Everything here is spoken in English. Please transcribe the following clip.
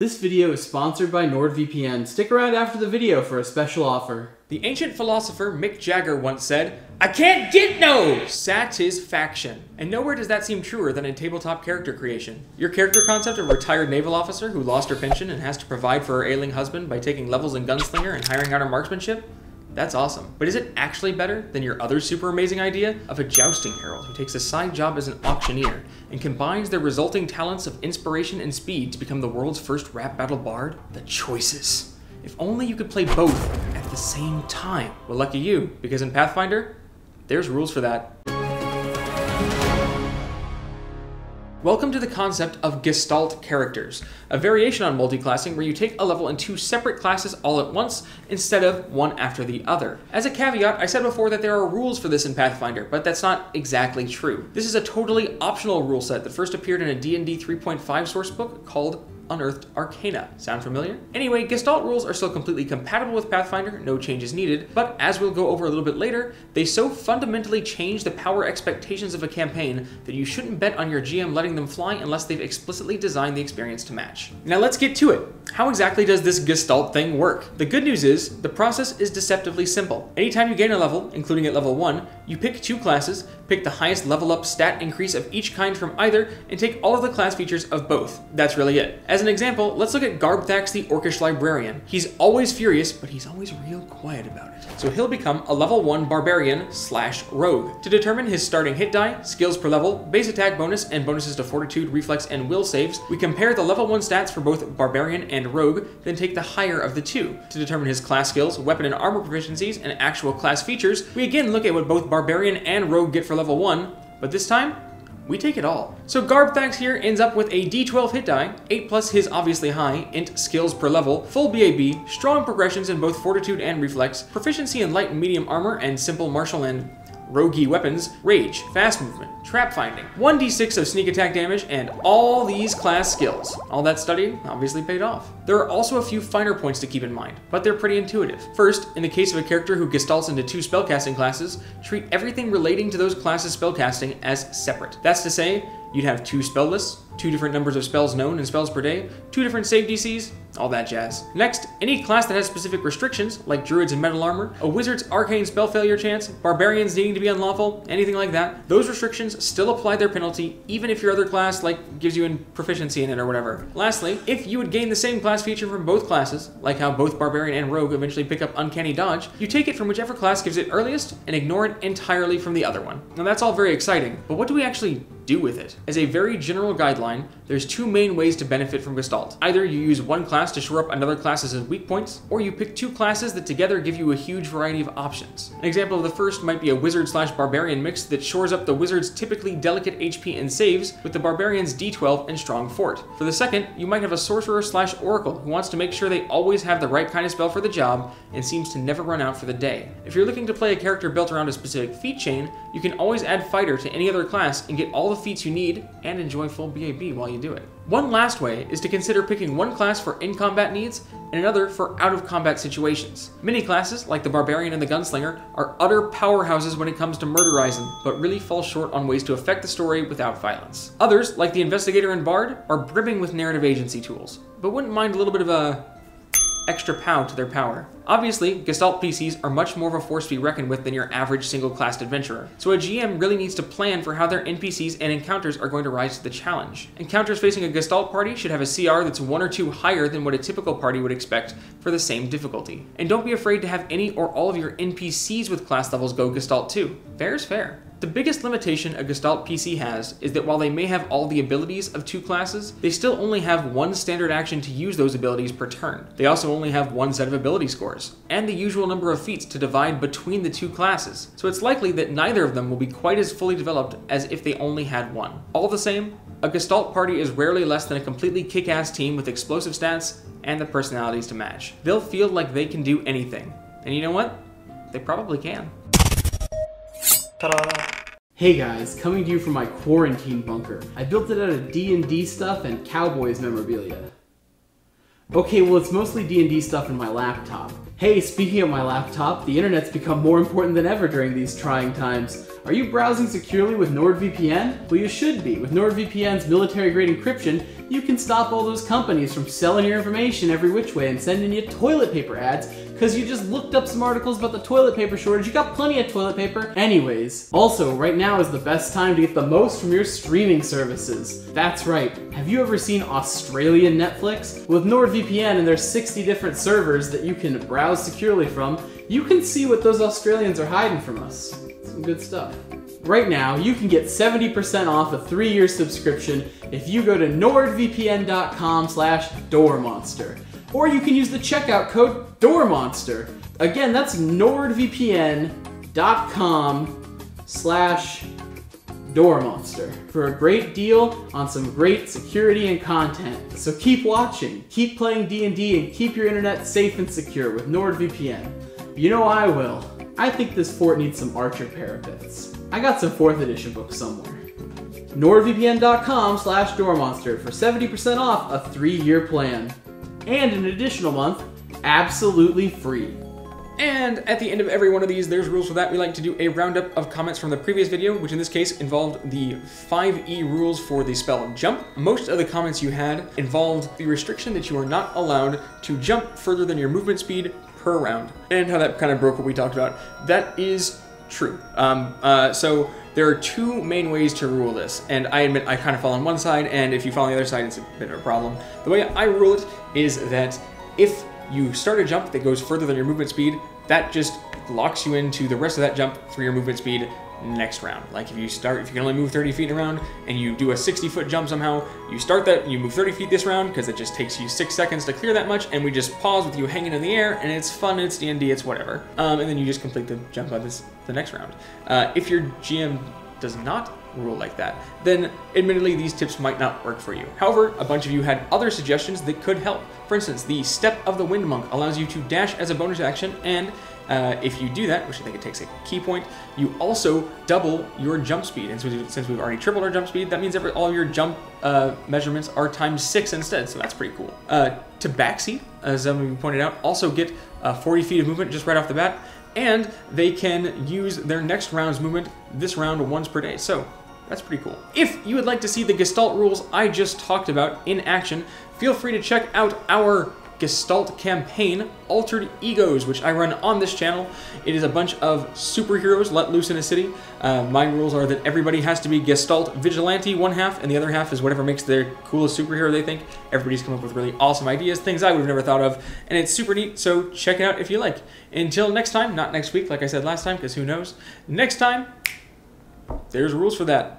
This video is sponsored by NordVPN. Stick around after the video for a special offer. The ancient philosopher Mick Jagger once said, I can't get no satisfaction. And nowhere does that seem truer than in tabletop character creation. Your character concept of a retired naval officer who lost her pension and has to provide for her ailing husband by taking levels in gunslinger and hiring out her marksmanship? That's awesome. But is it actually better than your other super amazing idea of a jousting herald who takes a side job as an auctioneer and combines their resulting talents of inspiration and speed to become the world's first rap battle bard? The choices. If only you could play both at the same time. Well, lucky you, because in Pathfinder, there's rules for that. Welcome to the concept of Gestalt characters, a variation on multiclassing where you take a level in two separate classes all at once instead of one after the other. As a caveat, I said before that there are rules for this in Pathfinder, but that's not exactly true. This is a totally optional rule set that first appeared in a D&D 3.5 sourcebook called Unearthed Arcana. Sound familiar? Anyway, Gestalt rules are still completely compatible with Pathfinder, no changes needed, but as we'll go over a little bit later, they so fundamentally change the power expectations of a campaign that you shouldn't bet on your GM letting them fly unless they've explicitly designed the experience to match. Now let's get to it. How exactly does this Gestalt thing work? The good news is, the process is deceptively simple. Anytime you gain a level, including at level 1, you pick two classes, pick the highest level up stat increase of each kind from either, and take all of the class features of both. That's really it. As an example, let's look at Garbthax the Orcish Librarian. He's always furious, but he's always real quiet about it. So he'll become a level 1 Barbarian slash Rogue. To determine his starting hit die, skills per level, base attack bonus, and bonuses to Fortitude, Reflex, and Will saves, we compare the level 1 stats for both Barbarian and Rogue, then take the higher of the two. To determine his class skills, weapon and armor proficiencies, and actual class features, we again look at what both Barbarian and Rogue get for level 1, but this time, we take it all. So Garbthax here ends up with a d12 hit die, 8 plus his obviously high, int skills per level, full BAB, strong progressions in both fortitude and reflex, proficiency in light and medium armor, and simple martial and roguey weapons, rage, fast movement, trap finding, 1d6 of sneak attack damage, and all these class skills. All that study obviously paid off. There are also a few finer points to keep in mind, but they're pretty intuitive. First, in the case of a character who gestalts into two spellcasting classes, treat everything relating to those classes spellcasting as separate. That's to say, you'd have two spell lists, two different numbers of spells known and spells per day, two different save DCs, all that jazz. Next, any class that has specific restrictions, like druids and metal armor, a wizard's arcane spell failure chance, barbarians needing to be unlawful, anything like that, those restrictions still apply their penalty, even if your other class, like, gives you a proficiency in it or whatever. Lastly, if you would gain the same class feature from both classes, like how both barbarian and rogue eventually pick up uncanny dodge, you take it from whichever class gives it earliest and ignore it entirely from the other one. Now that's all very exciting, but what do we actually do with it? As a very general guideline, there's two main ways to benefit from Gestalt. Either you use one class to shore up another class's weak points, or you pick two classes that together give you a huge variety of options. An example of the first might be a wizard slash barbarian mix that shores up the wizard's typically delicate HP and saves with the barbarian's d12 and strong fort. For the second, you might have a sorcerer slash oracle who wants to make sure they always have the right kind of spell for the job and seems to never run out for the day. If you're looking to play a character built around a specific feat chain, you can always add fighter to any other class and get all the feats you need and enjoy full BAB while you do it. One last way is to consider picking one class for in-combat needs and another for out-of-combat situations. Many classes, like the Barbarian and the Gunslinger, are utter powerhouses when it comes to murderizing, but really fall short on ways to affect the story without violence. Others, like the Investigator and Bard, are brimming with narrative agency tools, but wouldn't mind a little bit of a extra pound to their power. Obviously, Gestalt PCs are much more of a force to be reckoned with than your average single-classed adventurer, so a GM really needs to plan for how their NPCs and encounters are going to rise to the challenge. Encounters facing a Gestalt party should have a CR that's one or two higher than what a typical party would expect for the same difficulty. And don't be afraid to have any or all of your NPCs with class levels go Gestalt too. Fair is fair. The biggest limitation a Gestalt PC has is that while they may have all the abilities of two classes, they still only have one standard action to use those abilities per turn. They also only have one set of ability scores, and the usual number of feats to divide between the two classes, so it's likely that neither of them will be quite as fully developed as if they only had one. All the same, a Gestalt party is rarely less than a completely kick-ass team with explosive stats and the personalities to match. They'll feel like they can do anything. And you know what? They probably can. Ta-da! Hey guys, coming to you from my quarantine bunker. I built it out of D&D stuff and Cowboys memorabilia. Okay, well it's mostly D&D stuff in my laptop. Hey, speaking of my laptop, the internet's become more important than ever during these trying times. Are you browsing securely with NordVPN? Well, you should be. With NordVPN's military-grade encryption, you can stop all those companies from selling your information every which way and sending you toilet paper ads because you just looked up some articles about the toilet paper shortage. You got plenty of toilet paper. Anyways, also, right now is the best time to get the most from your streaming services. That's right. Have you ever seen Australian Netflix? With NordVPN and their 60 different servers that you can browse securely from, you can see what those Australians are hiding from us. Some good stuff. Right now, you can get 70% off a three-year subscription if you go to nordvpn.com slash doormonster. Or you can use the checkout code DOORMONSTER. Again, that's nordvpn.com slash DoorMonster for a great deal on some great security and content. So keep watching, keep playing D&D, and keep your internet safe and secure with NordVPN. You know I will. I think this fort needs some archer parapets. I got some 4th edition books somewhere. NordVPN.com slash DoorMonster for 70% off a three-year plan. And an additional month, absolutely free. And at the end of every one of these, there's rules for that. We like to do a roundup of comments from the previous video, which in this case involved the 5e rules for the spell jump. Most of the comments you had involved the restriction that you are not allowed to jump further than your movement speed per round, and how that kind of broke what we talked about. That is true. Um, uh, so there are two main ways to rule this, and I admit I kind of fall on one side, and if you fall on the other side, it's a bit of a problem. The way I rule it is that if you start a jump that goes further than your movement speed, that just locks you into the rest of that jump for your movement speed next round. Like if you start, if you can only move 30 feet around and you do a 60 foot jump somehow, you start that, you move 30 feet this round because it just takes you six seconds to clear that much, and we just pause with you hanging in the air, and it's fun, it's D&D, it's whatever. Um, and then you just complete the jump on this the next round. Uh, if your GM does not rule like that, then admittedly these tips might not work for you. However, a bunch of you had other suggestions that could help. For instance, the Step of the Wind Monk allows you to dash as a bonus action, and uh, if you do that, which I think it takes a ki point, you also double your jump speed. And so since we've already tripled our jump speed, that means every, all your jump uh, measurements are times six instead, so that's pretty cool. Uh, Tabaxi, as some of you pointed out, also get uh, 40 feet of movement just right off the bat, and they can use their next round's movement this round once per day. So that's pretty cool. If you would like to see the Gestalt rules I just talked about in action, feel free to check out our Gestalt campaign, Altered Egos, which I run on this channel. It is a bunch of superheroes let loose in a city. Uh, my rules are that everybody has to be Gestalt Vigilante one half, and the other half is whatever makes their coolest superhero they think. Everybody's come up with really awesome ideas, things I would have never thought of, and it's super neat, so check it out if you like. Until next time, not next week like I said last time, because who knows, next time, there's rules for that.